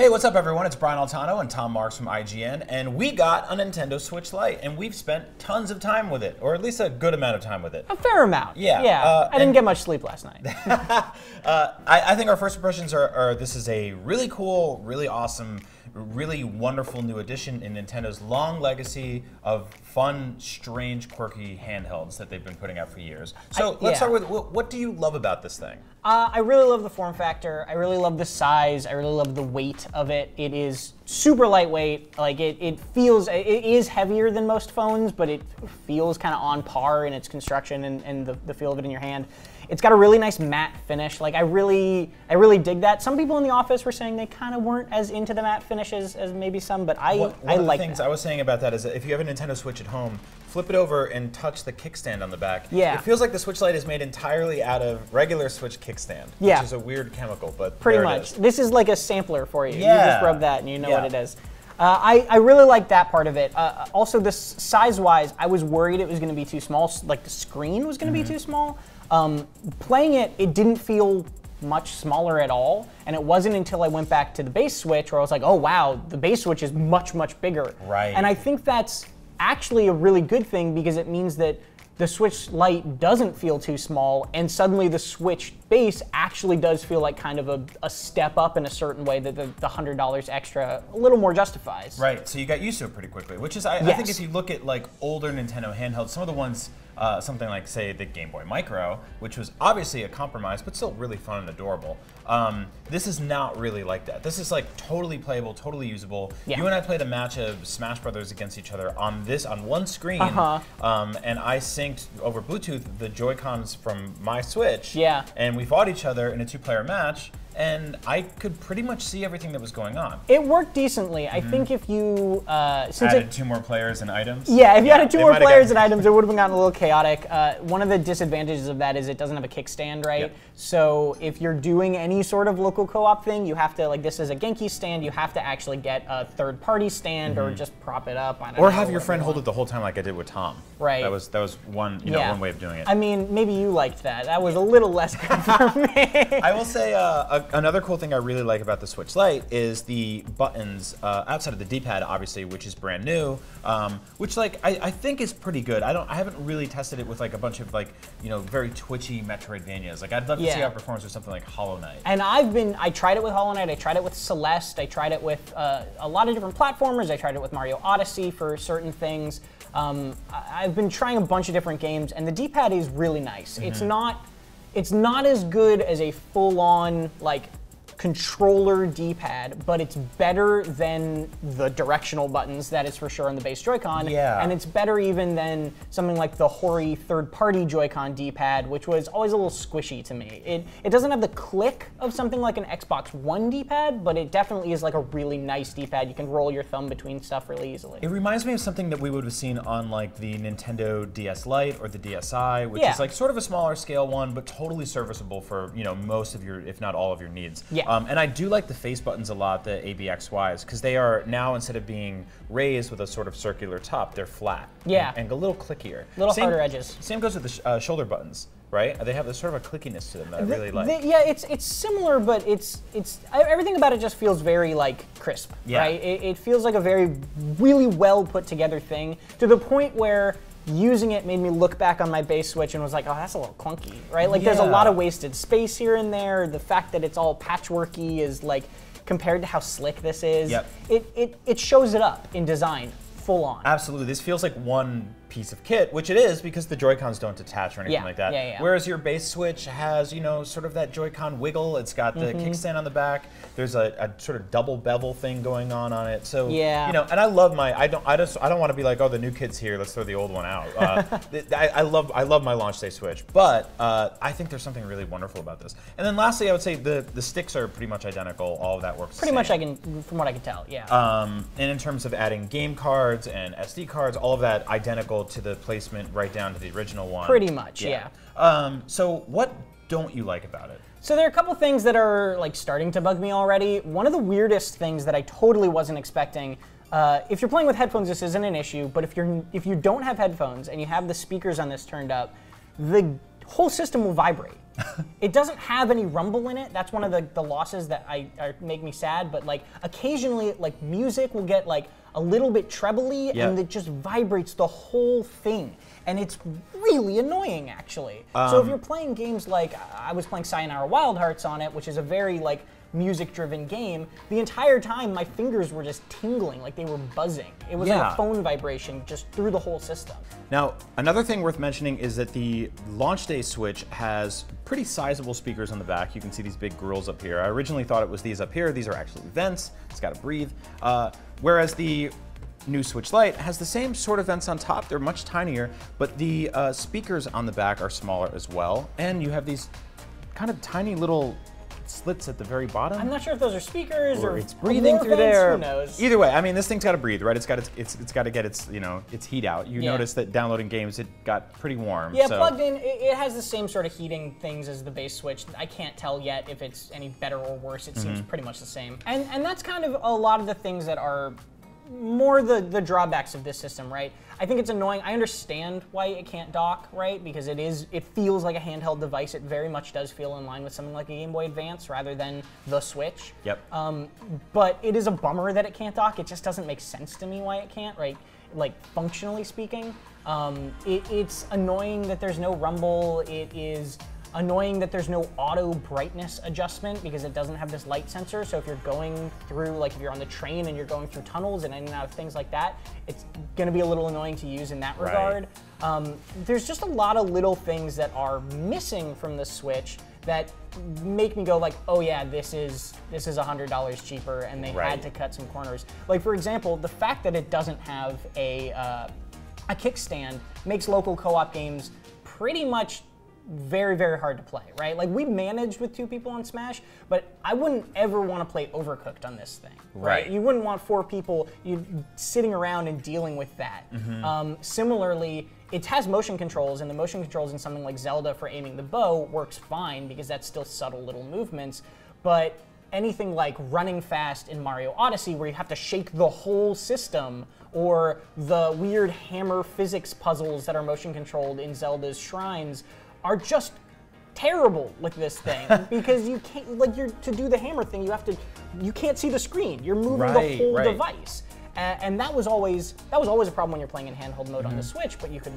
Hey, what's up, everyone? It's Brian Altano and Tom Marks from IGN, and we got a Nintendo Switch Lite, and we've spent tons of time with it, or at least a good amount of time with it. A fair amount. Yeah, Yeah. uh, I didn't get much sleep last night. Uh, I, I think our first impressions are, are this is a really cool, really awesome, really wonderful new addition in Nintendo's long legacy of fun, strange, quirky handhelds that they've been putting out for years. So I- let's start with what do you love about this thing? Uh, I really love the form factor. I really love the size. I really love the weight of it. It is super lightweight. Like it, it feels, it is heavier than most phones, but it feels kind of on par in its construction and, and the, the feel of it in your hand. It's got a really nice matte finish. Like I really, I really dig that. Some people in the office were saying they kind of weren't as into the matte finishes as maybe some, but I, One, one I of the like things that. I was saying about that is that if you have a Nintendo Switch at home, flip it over and touch the kickstand on the back. Yeah. It feels like the Switch Lite is made entirely out of regular Switch kickstand, Yeah. which is a weird chemical, but Pretty much. is. This is like a sampler for you. Yeah. You just rub that and you know Yeah. what it is. Uh, I, I really like that part of it. Uh, also, this size-wise, I was worried it was going to be too small. Like the screen was going to Mm-hmm. be too small. Um, playing it, it didn't feel much smaller at all. And it wasn't until I went back to the base Switch where I was like, oh wow, the base Switch is much much bigger. Right. And I think that's actually a really good thing because it means that the Switch Lite doesn't feel too small, and suddenly the Switch base actually does feel like kind of a, a step up in a certain way that the, the $100 extra a little more justifies. Right, so you got used to it pretty quickly, which is, I, I think if you look at like older Nintendo handhelds, some of the ones, uh, something like say the Game Boy Micro, which was obviously a compromise, but still really fun and adorable. Um, this is not really like that. This is like totally playable, totally usable. Yeah. You and I played a match of Smash Brothers against each other on this on one screen, Uh-huh. um, and I synced over Bluetooth the Joy Cons from my Switch. Yeah. And we fought each other in a two-player match, and I could pretty much see everything that was going on. It worked decently. I think if you, uh, since Added it, two more players and items. Yeah, if you added two more players and items, it would have gotten a little chaotic. Uh, one of the disadvantages of that is it doesn't have a kickstand, right? Yep. So if you're doing any sort of local co-op thing, you have to like this is a Genki stand. You have to actually get a third-party stand or just prop it up. Or have your friend hold it the whole time, like I did with Tom. Right. That was that was one you know Yeah. one way of doing it. I mean, maybe you liked that. That was a little less good for me. I will say uh, a, another cool thing I really like about the Switch Lite is the buttons uh, outside of the D-pad, obviously, which is brand new. Um, which like I, I think is pretty good. I don't I haven't really tested it with like a bunch of like you know very twitchy Metroidvanias. Like I'd love to see how it performs with something like Hollow Knight. And I've been, I tried it with Hollow Knight, I tried it with Celeste, I tried it with uh, a lot of different platformers, I tried it with Mario Odyssey for certain things. Um, I- I've been trying a bunch of different games, and the D-pad is really nice. It's not, it's not as good as a full-on like controller D-pad, but it's better than the directional buttons that is for sure on the base Joy-Con. Yeah. And it's better even than something like the Hori third-party Joy-Con D-pad, which was always a little squishy to me. It it doesn't have the click of something like an Xbox One D-pad, but it definitely is like a really nice D-pad. You can roll your thumb between stuff really easily. It reminds me of something that we would have seen on like the Nintendo DS Lite or the DSi, which Yeah. is like sort of a smaller scale one, but totally serviceable for you know most of your, if not all of your needs. Yeah. Um, and I do like the face buttons a lot, the ABXYs, because they are now instead of being raised with a sort of circular top, they're flat. Yeah. And, and a little clickier. Little Same- harder edges. Same goes with the sh- uh, shoulder buttons, right? They have this sort of a clickiness to them that I really like. The- yeah, it's it's similar, but it's it's everything about it just feels very like crisp, Yeah. right? It, it feels like a very really well put together thing to the point where using it made me look back on my base switch and was like, oh, that's a little clunky, right? Like there's a lot of wasted space here and there. The fact that it's all patchworky is like compared to how slick this is. Yep. It it it shows it up in design full on. Absolutely. This feels like one piece of kit, which it is because the Joy-Cons don't detach or anything Yeah, like that. yeah, yeah. Whereas your base Switch has, you know, sort of that Joy-Con wiggle. It's got the Mm-hmm. kickstand on the back. There's a, a sort of double bevel thing going on on it. So, Yeah. you know, and I love my I don't I just I don't want to be like, "Oh, the new kid's here. Let's throw the old one out." Uh, I, I love I love my launch day Switch, but uh, I think there's something really wonderful about this. And then lastly, I would say the the sticks are pretty much identical. All of that works Pretty much. I can, from what I can tell, yeah. Um, and in terms of adding game cards and SD cards, all of that identical to the placement right down to the original one. Pretty much, yeah. Um, so what don't you like about it? So there are a couple things that are like starting to bug me already. One of the weirdest things that I totally wasn't expecting. Uh, if you're playing with headphones, this isn't an issue. But if you're if you don't have headphones and you have the speakers on this turned up, the whole system will vibrate. it doesn't have any rumble in it. That's one of the, the losses that I are, make me sad. But like occasionally, like music will get like a little bit trebly, and it just vibrates the whole thing, and it's really annoying actually. so Um, if you're playing games like I was playing Sayonara Wild Hearts on it, which is a very like music-driven game, the entire time my fingers were just tingling, like they were buzzing. It was like a phone vibration just through the whole system. Now, another thing worth mentioning is that the launch day Switch has pretty sizable speakers on the back. You can see these big grills up here. I originally thought it was these up here. These are actually vents. It's got to breathe. Uh, whereas the new Switch Lite has the same sort of vents on top. They're much tinier, but the uh, speakers on the back are smaller as well. And you have these kind of tiny little slits at the very bottom. I'm not sure if those are speakers or, or it's breathing through vents, there. Who knows? Either way, I mean, this thing's got to breathe, right? It's got its, it's, it's got to get its, you know, its heat out. You Yeah. notice that downloading games, it got pretty warm. Yeah, so. plugged in, it, it has the same sort of heating things as the base Switch. I can't tell yet if it's any better or worse. It Mm-hmm. seems pretty much the same. And and that's kind of a lot of the things that are more the the drawbacks of this system, right? I think it's annoying. I understand why it can't dock, right? Because it is it feels like a handheld device. It very much does feel in line with something like a Game Boy Advance rather than the Switch. Yep. Um, but it is a bummer that it can't dock. It just doesn't make sense to me why it can't, right? Like functionally speaking, um, it, it's annoying that there's no rumble. It is annoying that there's no auto brightness adjustment because it doesn't have this light sensor. So if you're going through, like if you're on the train and you're going through tunnels and in and out of things like that, it's going to be a little annoying to use in that Right. regard. Um, there's just a lot of little things that are missing from the Switch that make me go like, oh yeah, this is this is hundred dollars cheaper, and they Right. had to cut some corners. Like for example, the fact that it doesn't have a uh, a kickstand makes local co-op games pretty much very very hard to play right? Like we managed with two people on smash but i wouldn't ever want to play overcooked on this thing right, Right. you wouldn't want four people you sitting around and dealing with that. Um, similarly it has motion controls and the motion controls in something like zelda for aiming the bow works fine because that's still subtle little movements but anything like running fast in Mario Odyssey, where you have to shake the whole system, or the weird hammer physics puzzles that are motion controlled in Zelda's shrines, are just terrible with this thing because you can't like you're to do the hammer thing you have to you can't see the screen you're moving the whole right. device A- and that was always that was always a problem when you're playing in handheld mode on the Mm-hmm. switch but you can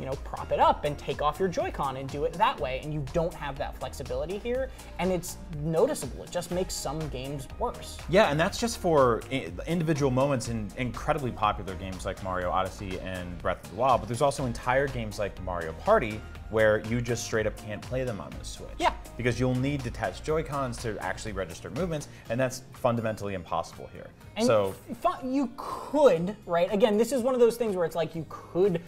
you know prop it up and take off your joy-con and do it that way and you don't have that flexibility here and it's noticeable it just makes some games worse Yeah, and that's just for individual moments in incredibly popular games like Mario Odyssey and Breath of the Wild, but there's also entire games like Mario Party where you just straight up can't play them on the Switch. Yeah. Because you'll need detached Joy-Cons to actually register movements, and that's fundamentally impossible here. And so you could, right? Again, this is one of those things where it's like you could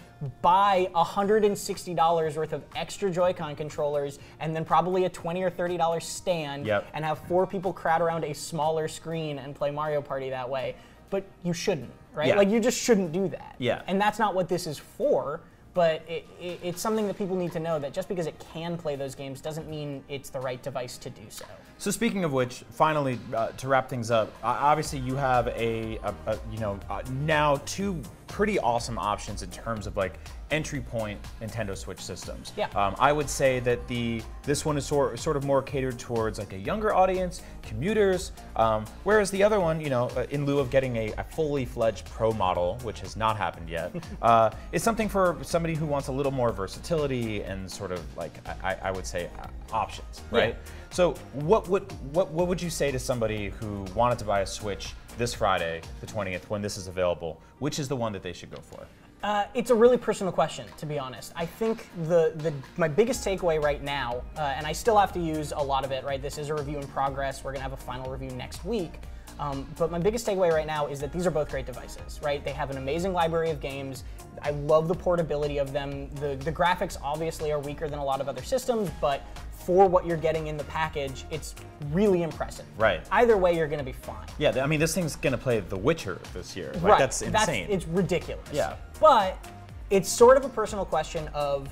buy $160 worth of extra Joy-Con controllers and then probably a 20 or $30 stand Yep. and have four people crowd around a smaller screen and play Mario Party that way. But you shouldn't, right? Yeah. Like you just shouldn't do that. Yeah. And that's not what this is for. But it, it, it's something that people need to know that just because it can play those games doesn't mean it's the right device to do so. So speaking of which, finally uh, to wrap things up, obviously you have a, a, a you know uh, now two pretty awesome options in terms of like entry point Nintendo Switch systems. Yeah. Um, I would say that the this one is sort sort of more catered towards like a younger audience, commuters, um, whereas the other one, you know, uh, in lieu of getting a, a fully fledged Pro model, which has not happened yet, uh, is something for somebody who wants a little more versatility and sort of like I, I- I would say uh, options, right? Yeah. So what would what what would you say to somebody who wanted to buy a Switch this Friday, the 20th, when this is available? Which is the one that they should go for? Uh, it's a really personal question, to be honest. I think the, the my biggest takeaway right now, uh, and I still have to use a lot of it. Right, this is a review in progress. We're gonna have a final review next week. Um, but my biggest takeaway right now is that these are both great devices. Right, they have an amazing library of games. I love the portability of them. The the graphics obviously are weaker than a lot of other systems, but for what you're getting in the package, it's really impressive. Right. Either way, you're gonna be fine. Yeah, I mean this thing's gonna play The Witcher this year. Like that's insane. it's ridiculous. Yeah. But it's sort of a personal question of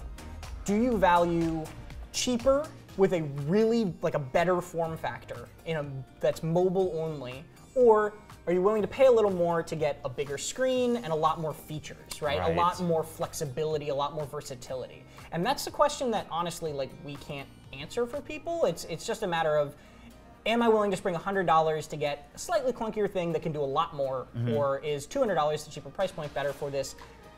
do you value cheaper with a really like a better form factor in a that's mobile only or are you willing to pay a little more to get a bigger screen and a lot more features, right? Right. A lot more flexibility, a lot more versatility. And that's the question that honestly like we can't answer for people. It's it's just a matter of am I willing to spring $100 to get a slightly clunkier thing that can do a lot more, Mm-hmm. or is $200 the cheaper price point better for this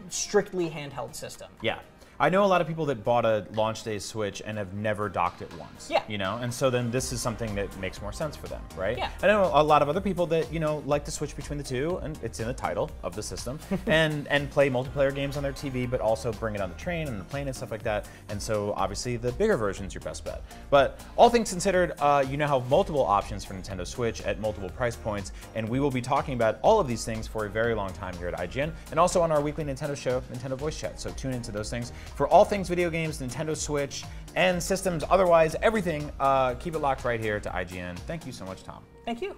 strictly handheld system? Yeah. I know a lot of people that bought a launch day Switch and have never docked it once. Yeah. You know, and so then this is something that makes more sense for them, right? Yeah. I know a lot of other people that you know like to switch between the two, and it's in the title of the system, and and play multiplayer games on their TV, but also bring it on the train and the plane and stuff like that. And so obviously the bigger version's your best bet. But all things considered, uh, you now have multiple options for Nintendo Switch at multiple price points, and we will be talking about all of these things for a very long time here at IGN, and also on our weekly Nintendo show, Nintendo Voice Chat. So tune into those things for all things video games, Nintendo Switch, and systems. Otherwise, everything. Uh, keep it locked right here to IGN. Thank you so much, Tom. Thank you.